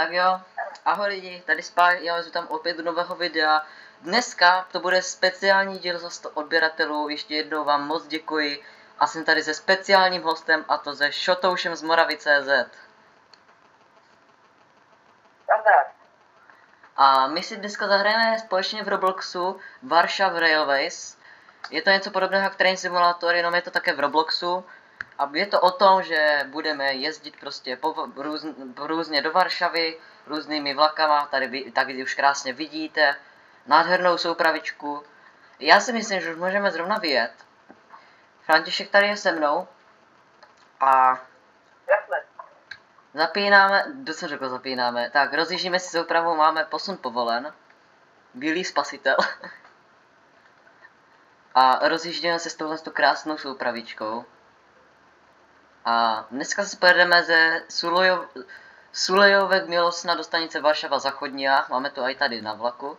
Tak jo, ahoj lidi, tady Spy, já vás tam opět do nového videa. Dneska to bude speciální díl za 100 odběratelů, ještě jednou vám moc děkuji. A jsem tady se speciálním hostem a to se Šotoušem z Moravy.cz. A my si dneska zahrajeme společně v Robloxu Warsaw Railways. Je to něco podobného jak Train Simulator, jenom je to také v Robloxu. A je to o tom, že budeme jezdit prostě po, růz, různě do Varšavy, různými vlakama, tady vy, tak už krásně vidíte, nádhernou soupravičku. Já si myslím, že už můžeme zrovna vyjet. František tady je se mnou. A zapínáme, kdo jsem řekl zapínáme, tak rozjíždíme si soupravu, máme posun povolen. Bílý spasitel. A rozjíždíme se s touhle krásnou soupravičkou. A dneska se pojedeme ze Sulejov, Sulejovek Milosna do stanice Varšava Zachodnia. Máme to i tady na vlaku.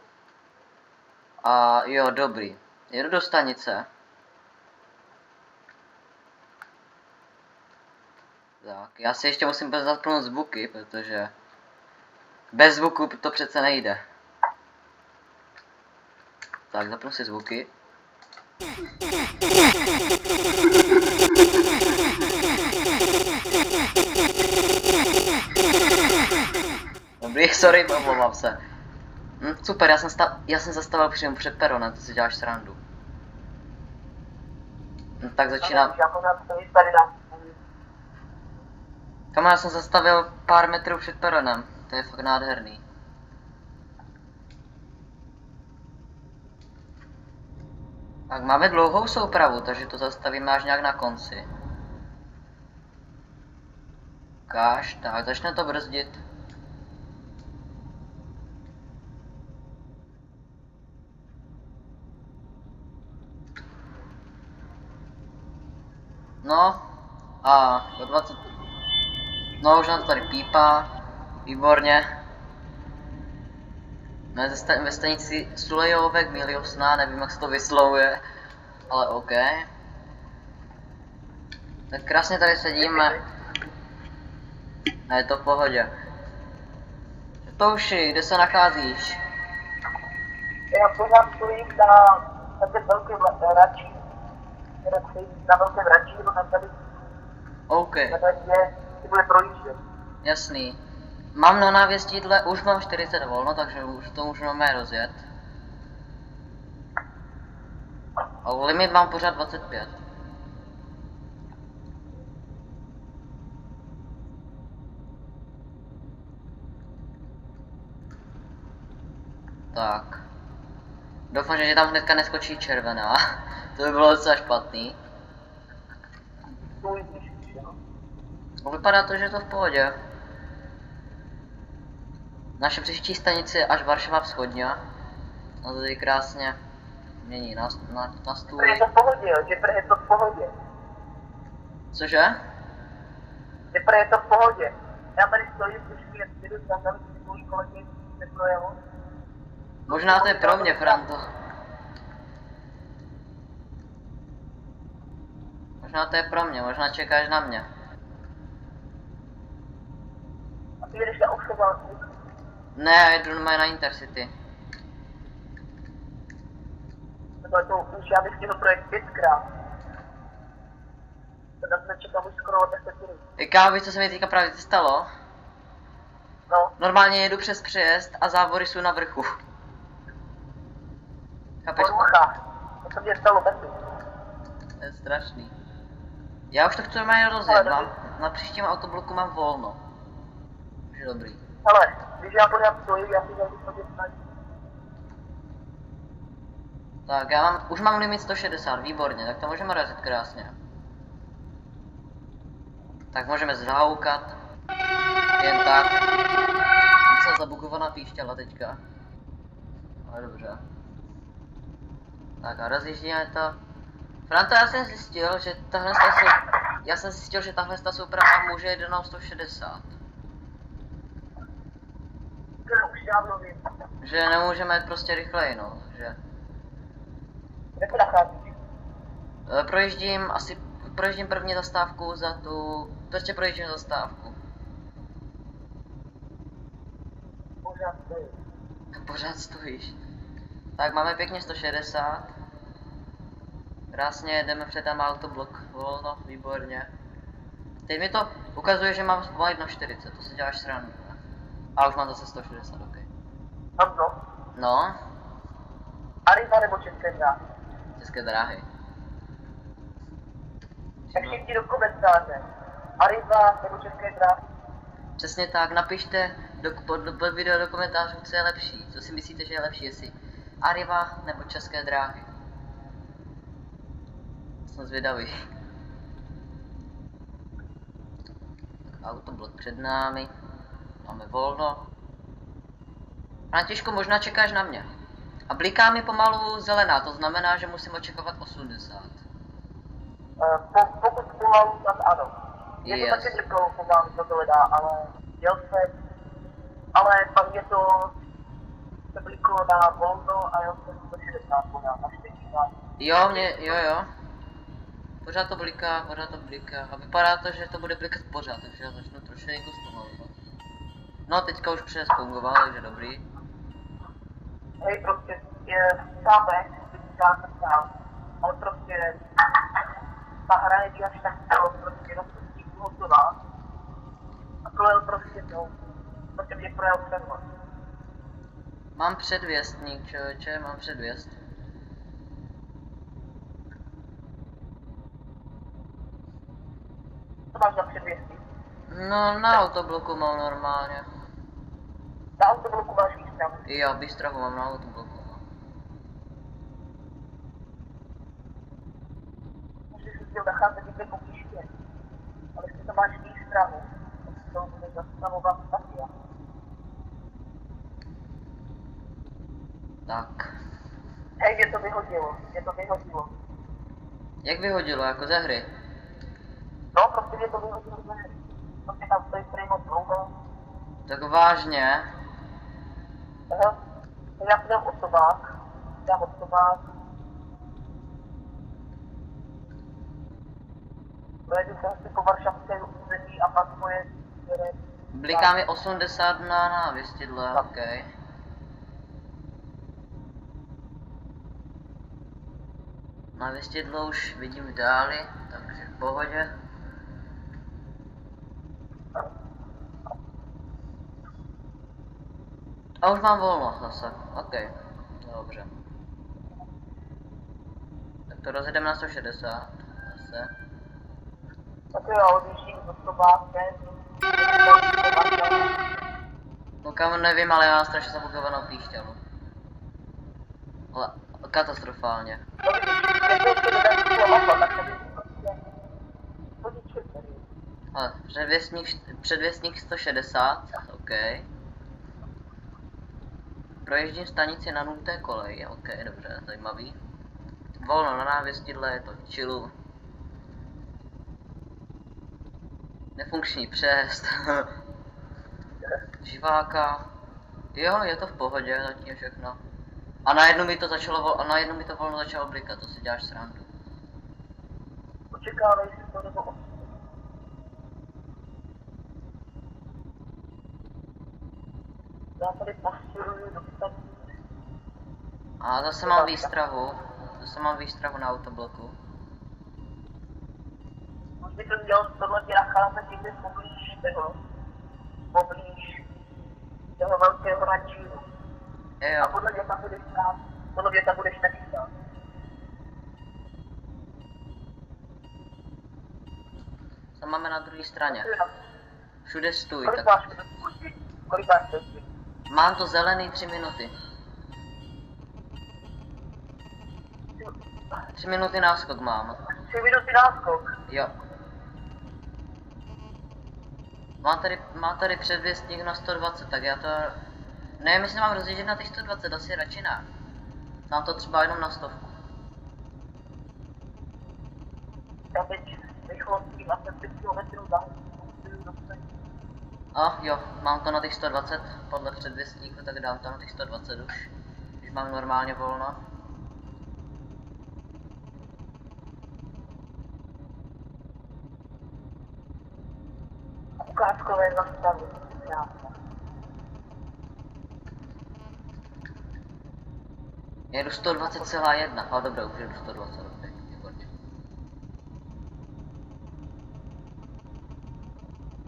A jo, dobrý. Jedu do stanice. Tak, já si ještě musím zapnout zvuky, protože bez zvuku to přece nejde. Tak, zapnu si zvuky. Dobrý, sorry, omlouvám se. Hm, super, já jsem, stav, já jsem zastavil přímo před peronem, to si děláš srandu. Hm, tak začínám. Kam já jsem zastavil pár metrů před peronem, to je fakt nádherný. Tak máme dlouhou soupravu, takže to zastavíme až nějak na konci. Káš, tak začne to brzdit. No, a do 20... No, už nám to tady pípá. Výborně. Jsme ve stanici Sulejovek Miliosna, nevím jak se to vyslovuje, ale OK. Tak krásně tady sedíme. A je to v pohodě. Touši, kde se nacházíš? Já pořád stojím na, na té radši. Na velké nebo na tady. OK. Tady, kde bude projíždět. Jasný. Mám na návěstidle, už mám 40 volno, takže už to můžeme rozjet. A limit mám pořád 25. Tak. Doufám, že tam hnedka neskočí červená. to by bylo docela špatný. No, vypadá to, že je to v pohodě. Naše příští stanice je až Varšava vzchodně. A tady krásně mění na, na, na stůl. Je to v pohodě, jo, že je to v pohodě. Cože? Že je to v pohodě. Já tady stojím, už mě jedu tam, tam si tvůj kolegy neprojevu. Možná to je pro mě, Franto. Možná to je pro mě, možná čekáš na mě. A ty jdeš na. Ne, já jedu na Intercity. Tohle to už já bych chtěl projekt pětkrát. Teda jsme čekali už skoro 10 minut. Jaká víš, co se mi teďka právě stalo? No, Normálně jedu přes přejezd a závory jsou na vrchu. Chápeš? To se mě stalo taky. To je strašný. Já už to chci normálně rozjet, mám, na příštím autobloku mám volno. Takže dobrý. Ale, když já pořád stojím, já si zajdu na Tak já mám, už mám limit 160, výborně, tak to můžeme razit krásně. Tak můžeme zahoukat. Jen tak. Jsem zabugovaná píšťala teďka. Ale dobře. Tak a rozjíždíme to. Franto, já jsem zjistil, že tahle sta sou... Já jsem zjistil, že tahle sta souprava může jít na 160. už dávno vím. Že nemůžeme prostě rychleji, no. Že... Kde se nacházíš? E, Projíždím asi, projíždím první zastávku za tu, prostě projíždím zastávku. pořád stojí. Pořád stojíš. Tak máme pěkně 160. Krásně jdeme před tam autoblok. Volno, výborně. Teď mi to ukazuje, že mám pomalu 1,40, to si děláš srandu. ne? A už mám zase 160, ok. Honzo, No, Arriva nebo České dráhy? české dráhy. Tak všichni do komentáře. Arriva nebo České dráhy? Přesně tak, napište do, pod, pod video do komentářů, co je lepší, co si myslíte, že je lepší, jestli Arriva nebo České dráhy. Jsem zvědavý. Tak autoblok před námi, máme volno. Františku, možná čekáš na mě. A bliká mi pomalu zelená, to znamená, že musím očekovat 80. Eh, Po, pokud pomalu, tak ano. Je to Yes. taky někoho pomalu, to hledá, ale jel jsem, ale pak je to se na volno a jel jsem 160 pořád, na 40. Jo, mě, jo, jo. Pořád to bliká, pořád to bliká. A vypadá to, že to bude blikat pořád, takže já začnu trošku zpomalovat. No, teďka už přes fungoval, takže dobrý. Hej, prostě je státek, říká se sám, ale prostě ta hra je až tak to, prostě jenom prostě hotová. A projel prostě to, prostě mě projel přehled. Mám předvěstník, člověče, mám předvěst. Co máš za předvěstí? No, na autobloku mám normálně. Na autobloku máš výstavu. Jo, Bystrahu mám na autobloku. Můžeš si chtěl nacházet někde po píště. Ale jestli to máš výstrahu, tak to bude zastavovat statia. Tak. Hej, mě to vyhodilo, mě to vyhodilo. Jak vyhodilo, jako ze hry? No, prostě mě to vyhodilo ze hry. Prostě tam stojí primo dlouho. Tak vážně? Aha. Já dám osobák. Dám osobák. Projedu se asi po varšavské území a pak moje. Bliká mi 80 na návěstidle, ok. Návěstidlo už vidím v dáli, takže v pohodě. A už mám volno zase, ok. Dobře. Tak to rozjedeme na 160 zase. Tak jo, odjíždím s osobákem. No kam nevím, ale já mám strašně zabugovanou píšťalu. Ale katastrofálně. No Ale předvěstník, předvěstník 160, ok. Proježdím stanici na nulté koleji, ok, dobře, zajímavý. Volno na návěstidle, je to chillu. Nefunkční přest. Živáka. Jo, je to v pohodě, zatím všechno. A najednou mi to začalo, a najednou mi to volno začalo blikat, to si děláš srandu. Očekávej si to nebo. Já tady do. A zase mám výstrahu. Zase mám výstrahu na autobloku. Už by to měl tohle tě nacházet někde poblíž toho, poblíž toho velkého rančíru. A Jo, podle mě tam budeš stát, podle mě tam budeš taky stát. co máme na druhé straně? Všude stůj, Kolik tak máš? Kolik máš mám to zelený tři minuty. Tři minuty náskok mám. Tři minuty náskok. Jo. Má tady, má tady předvěstník na 120, tak já to... Nevím, jestli mám rozjíždět na těch 120, asi radši ne. Mám to třeba jenom na stovku. Já teď rychlostí 25 km za. A jo, mám to na těch 120 podle předvěstníku, tak dám to na těch 120 už. Když mám normálně volno. Ukázkové zastavy. Jedu 120,1, ale dobré, už jedu 120, dobré, výborně.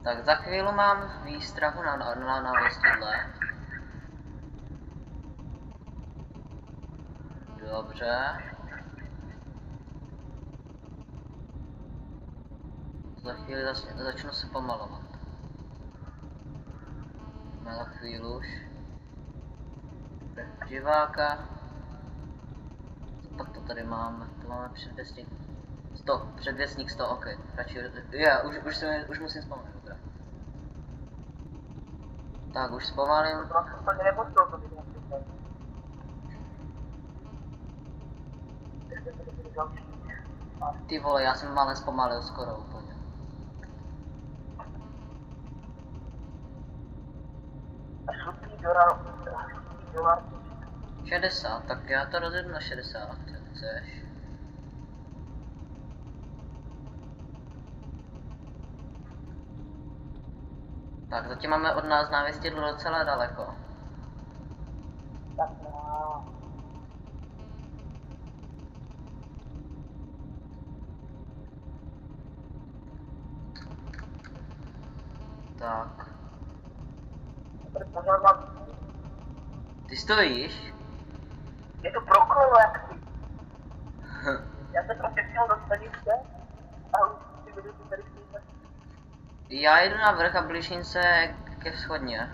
Tak za chvíli mám výstrahu na, na, na návěstidle. Dobře. Za chvíli zač, začnu se pomalovat. Za chvíli už. Živáka. Pak to tady máme, to máme předvěstník. 100, předvěstník 100, ok, radši, já už, už, se, už musím zpomalit, dobré. Tak, už zpomalím, ty vole, já jsem malé zpomalil skoro úplně. a šlupný dolar, šlupný dolar, 60, tak já to rozjedu na 60, jak chceš. Tak, zatím máme od nás návěstidlo docela daleko. tak no. Tak, ty stojíš? Je to pro kolo, jak ty. Já se prostě přijel do stanice a už si vedu tu tady. Já jdu na vrch a blížím se ke schodně.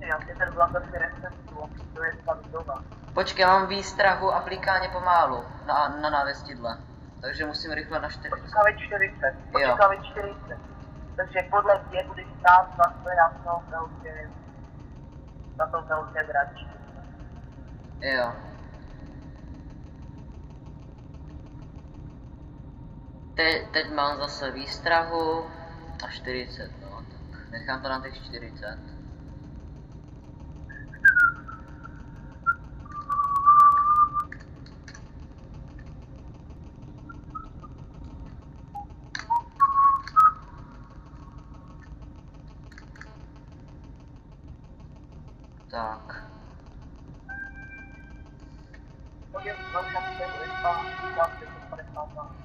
Já si ten vlak asi recentuju, to je tam doma. Počkej, mám výstrahu a blikáně pomálu na, na návěstidle. Takže musím rychle na 4. Počkávaj 40, počkávaj 40. Takže podle mě budeš stát vlastně na tom velkém, na tom velkém hradči. Jo. Te, teď mám zase výstrahu a 40, no tak nechám to na těch 40. Tak. Můžeš velkém se a dám se 52.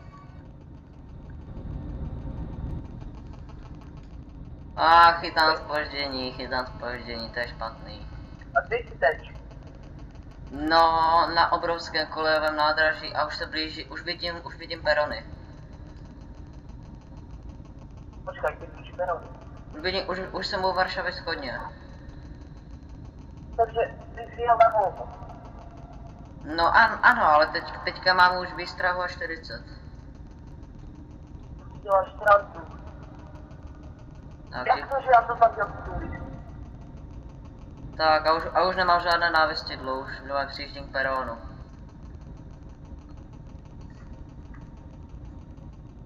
A chytám spoždění, chytám spoždění, to je špatný. A kde jsi teď? No, na obrovském kolejovém nádraží a už se blíží, už vidím, už vidím perony. Počkej, ty víš Verony. Už, vidím, už, už jsem u Varšavy schodně. Takže ty jsi jel na. No an, ano, ale teď, teďka mám už výstrahu a 40. Ty děláš transu. Jak to, že já to stůli? tak a už, a už nemám žádné návěstidlo, už dole přijíždím k peronu.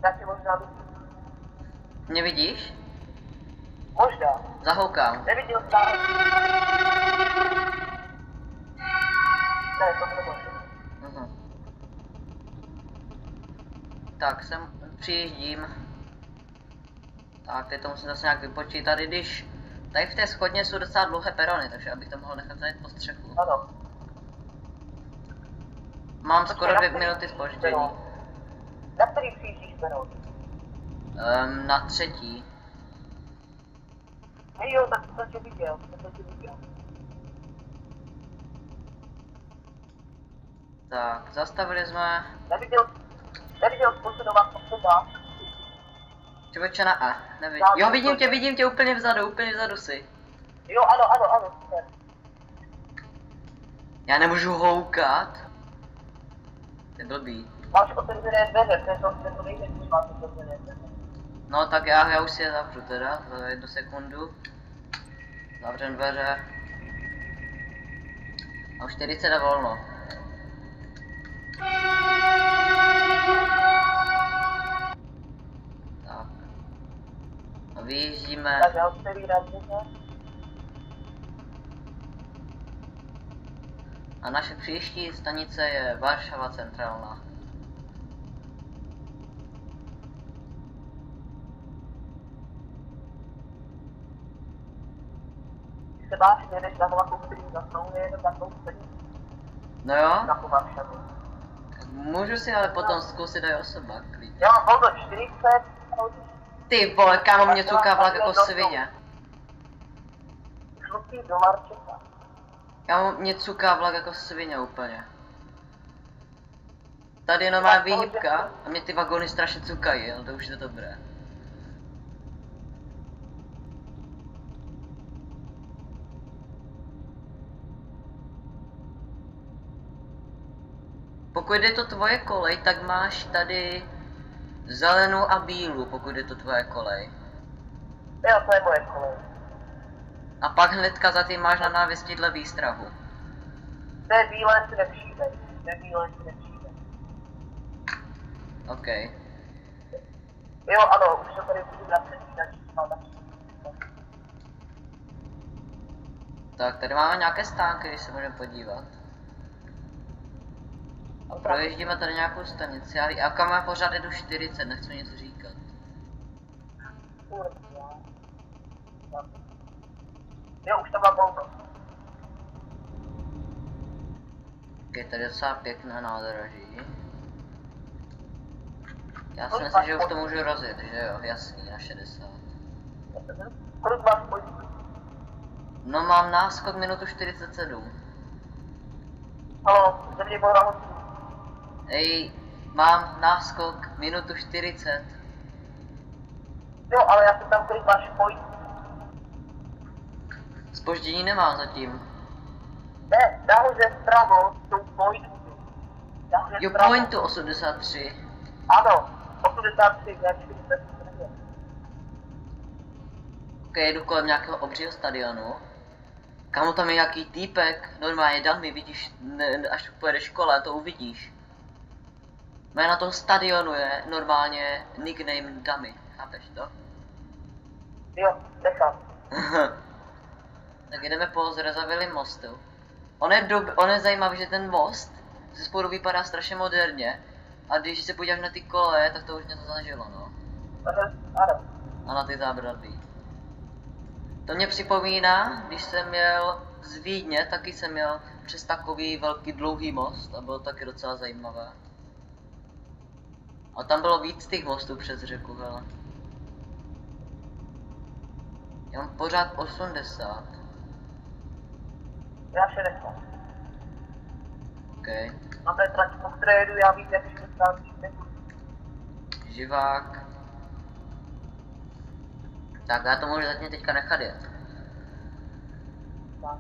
Já ti možná bych... Mě vidíš? Možná. Zahoukám. Neviděl jsem. Ne, to nemožná. Mhm. Tak, sem přijíždím. Tak, teď to musím zase nějak vypočítat, i když tady v té schodně jsou docela dlouhé perony, takže abych to mohl nechat zajet po střechu. Ano. Mám Počkej, skoro dvě minuty spoždění. Na který přijíždíš peron? Um, na třetí. Hej jo, tak to jsem tě viděl, to jsem tě viděl. Tak, zastavili jsme. Neviděl, neviděl posunovat osoba? Člověče na A, nevidím. Já Jo, vidím tě, vidím tě úplně vzadu, úplně vzadu si. Jo, ano, ano, ano, super. Já nemůžu houkat. Ty blbý. Máš otevřené dveře, to je to, to, největší, máš otevřené dveře. No tak já, já už si je zavřu teda, za jednu sekundu. Zavřem dveře. A už 40 a volno. Dveře. A naše příští stanice je Varšava centrálna. třeba jedeš na vlaku, který zasnouje na tou střední No jo, na můžu si ale potom zkusit aj osoba, klidně. Já mám volno 40, hodin, Ty vole, kámo mě cuká vlak jako svině. žlutý dolar čeká. Kámo mě cuká vlak jako svině úplně. Tady je normálně výhybka a mě ty vagony strašně cukají, ale to už je dobré. Pokud je to tvoje kolej, tak máš tady zelenou a bílou, pokud je to tvoje kolej. Jo, to je moje kolej. A pak hnedka za tím máš na návěstidle výstrahu. To je bílé si nepřijde. To je bílé si nepřijde. OK. Jo, ano, už to tady budu přečítač. Tak, tady máme nějaké stánky, když se můžeme podívat. A proježdíme tady nějakou stanici, ale já kam má pořád jedu 40, nechci nic říkat. Jo, už to má volno. Ok, tady je docela pěkné nádraží. Já si myslím, že už to můžu rozjet, že jo, jasný, na 60. Kolik máš? No mám náskok minutu 47. Halo, země hostů. Ej, mám náskok minutu 40. Jo, ale já se tam kolik máš pojď. Spoždění nemám zatím. Ne, nahoře vpravo jsou pointy. Jo, pointu 83. Ano, 83, ne 49. Ok, jedu kolem nějakého obřího stadionu. Kamo tam je nějaký týpek, normálně Dan mi vidíš, ne, až pojedeš kolem, to uvidíš. Jména toho stadionu je normálně nickname Dummy, chápeš to? Jo, nechám. tak jdeme po zrezavilým mostu. On je, dob- on je zajímavý, že ten most ze spodu vypadá strašně moderně. A když se podíváš na ty koleje, tak to už mě to zažilo, no. Ano. A na ty zábradlí. To mě připomíná, když jsem měl z Vídně, taky jsem měl přes takový velký dlouhý most a bylo taky docela zajímavé. A tam bylo víc těch mostů přes řeku, hele. Já mám pořád 80. Já 60. OK. Na té trati, po které jedu, já víc jak 60 sekund. Živák. Tak já to můžu zatím teďka nechat jet. Tak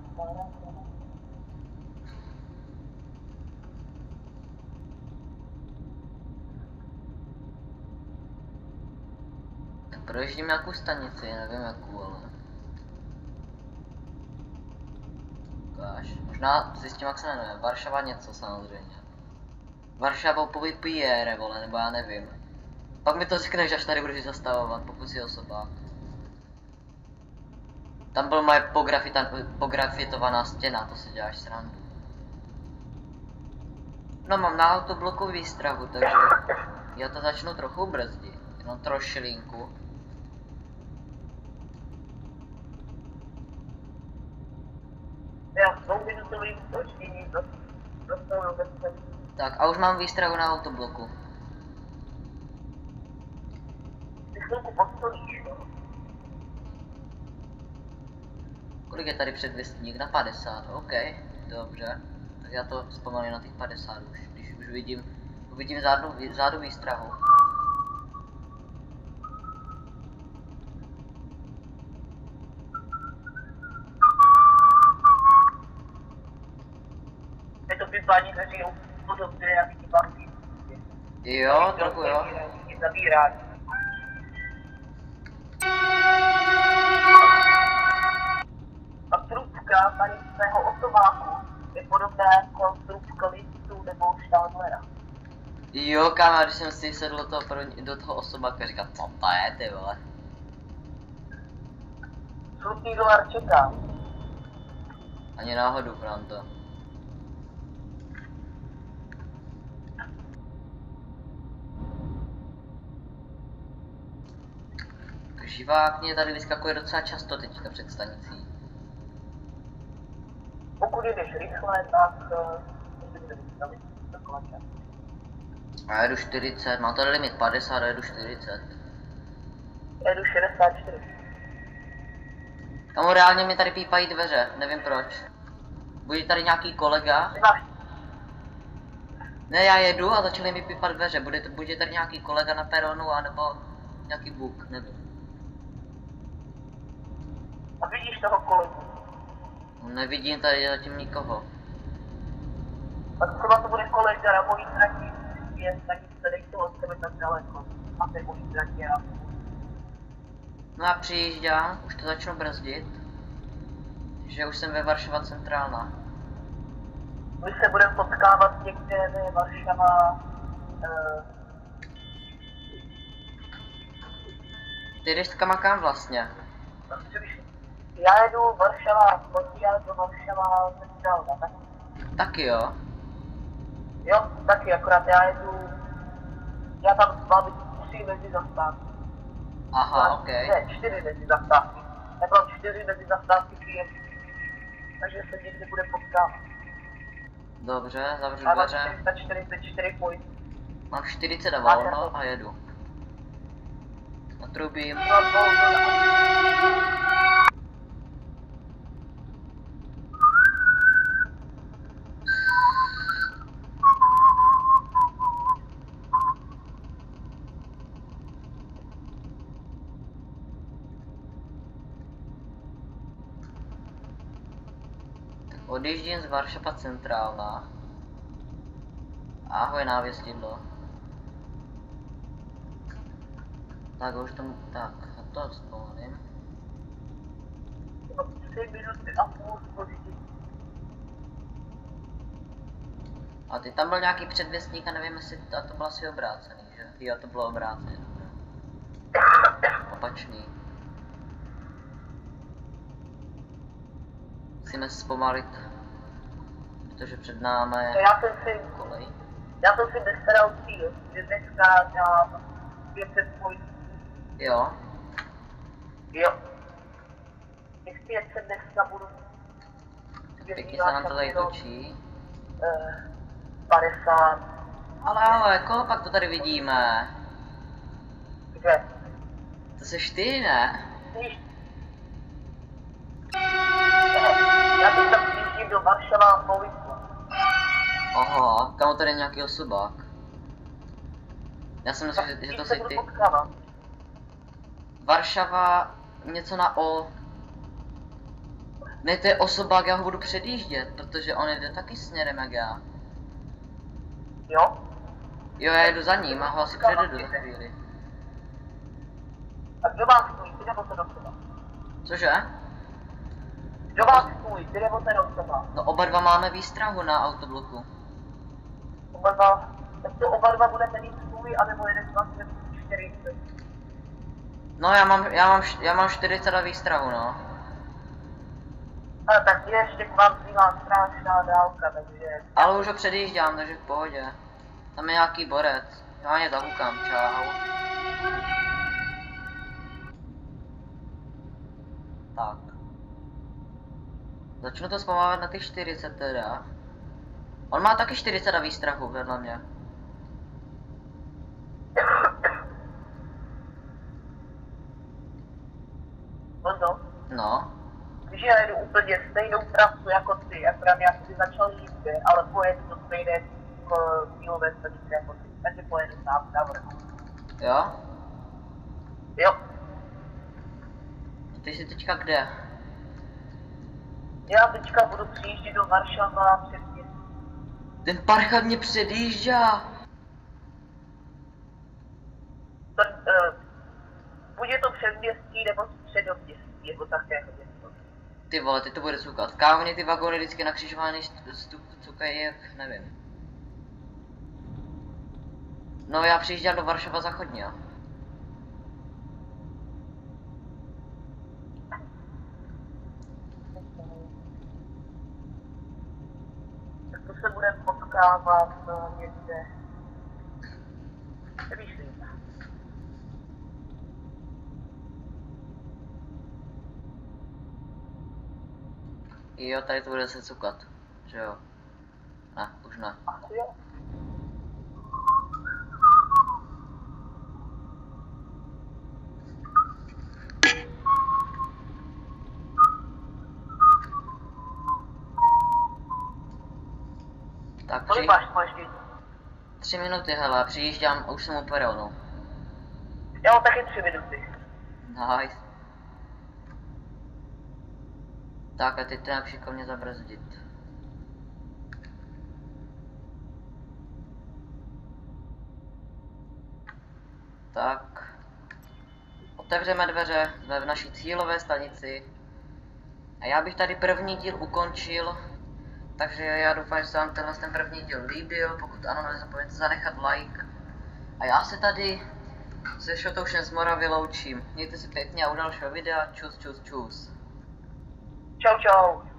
projíždím nějakou stanici, nevím jakou, ale... Ukáž. Možná zjistím, jak se jmenuje. Varšava něco samozřejmě. Varšava Pierre, vole, nebo já nevím. Pak mi to řekneš, až tady budeš zastavovat, pokud si osoba. Tam byla moje pografitovaná stěna, to si děláš srandu. No mám na autobloku výstrahu, takže já to začnu trochu brzdit. Jenom trošilinku. Já s Tak a už mám výstrahu na autobloku. Kolik je tady předvěstník? Na 50, OK, dobře. Tak já to zpomalím na těch 50 už, když už vidím, uvidím zádu, zádu výstrahu. Dveří podobně, jak ty banky. Jo, trochu jo. Zabírání. A trubka tady z mého osobáku je podobná jako trubka listů nebo štádlera. Jo, kámo, když jsem si sedl do toho, první, do toho osobaka, říkal, co to je, ty vole. Žlutý dolar čeká. Ani náhodou, Franto. Živák mě tady vyskakuje docela často teďka před stanicí. pokud jdeš rychle, tak eh. Já jedu 40, mám tady limit 50 a jedu 40. Jedu 64. Kamu reálně mi tady pípají dveře, nevím proč. Bude tady nějaký kolega? Ne, já jedu a začaly mi pípat dveře. Bude, bude tady nějaký kolega na peronu, anebo nějaký buk, nevím. A vidíš toho kolegu. Nevidím tady zatím nikoho. A třeba to bude kolega na mojí trati, je taky se nejsou od sebe tak daleko. A té mojí trati a No a přijíždám, už to začnu brzdit. Že už jsem ve Varšava centrálna. my se budeme potkávat někde ve Varšava, eh, Ty jdeš s kama kam vlastně? Když já jedu Varšava, Sofia do Varšava centrálna, tak Taky jo. jo, taky akorát já jedu, já tam mám tři mezi zastávky. Aha, ok. Ne, čtyři mezi zastávky. Já mám čtyři mezi zastávky klientů. Takže se někde bude potkávat. Dobře, zavřu Já mám dveře. 444 point. Mám 40 a volno a jedu. Natrubím. Odjíždím z Varšava centrálna. Ahoj návěstidlo. Tak už tam, tak, a to zpomalím. A ty tam byl nějaký předvěstník a nevím jestli to, a to bylo asi obrácený, že? Jo, to bylo obrácený. Opačný. Musíme zpomalit, protože před námi je Já jsem si, kolej. já jsem si nestaral cíl, že dneska dělám 500 point. Jo, Jo. Těch 500 dneska budu pěkně se nám to tady točí. Eh, 50, Ale ale, koho pak to tady vidíme? kde? To seš ty, ne? Eh, Já teď tam do Varšava po Litvu. Aha, kam tady je nějaký osobák? Já jsem myslel, že, že to jsi ty. Varšava, něco na O. Ne, to je osobák, já ho budu předjíždět, protože on jde taky směrem jak já. Jo? Jo, já jedu za ním a ho asi předjedu za chvíli. A kdo vás stůj, ty nebo ten osoba? Cože? Kdo vás stůj, ty nebo ten osoba? No oba dva máme výstrahu na autobloku. Oba dva, tak to oba dva budete mít stůj, anebo jeden z vás bude mít 40. No já mám, já mám, já mám 40 a výstrahu, no. Ale tak je ještě k vám zbývá strašná dálka, takže... Ale už ho předjíždám, takže v pohodě. Tam je nějaký borec. Já mě zahukám, čau. Tak. Začnu to zpomávat na ty 40 teda. On má taky 40 a výstrahu vedle mě. Honzo, No. když já jedu úplně stejnou trasu jako ty, akorát já si začal jít, ale pojedu do stejné jako, cílové stanice jako ty, takže pojedu sám navrh. Jo? Jo, Ty jsi teďka kde? já teďka budu přijíždět do Varšava přesně. Ten parchat mě předjíždá. To, uh, buď je to předměstí nebo středoměstí, jako také město. Ty vole, ty to bude cukat. Kámo, mě ty vagóny vždycky na křižování st- stu- cukají jak, nevím. No já přijíždám do Varšava zachodně. Tak to se potkávat eh, někde. Jo, tady to bude se cukat. Že jo? Ne, už ne. Asi jo. Tak Kolik při... máš spoždění? Tři minuty, hele, přijíždám a už jsem u peronu. Já mám taky tři minuty. Nice. Tak a teď to nějak šikovně zabrzdit. Tak. Otevřeme dveře, jsme v naší cílové stanici. A já bych tady první díl ukončil. Takže já doufám, že se vám tenhle ten první díl líbil. Pokud ano, nezapomeňte zanechat like. A já se tady se Šotoušem z Moravy loučím. Mějte si pěkně a u dalšího videa. Čus, čus, čus. Čau, čau.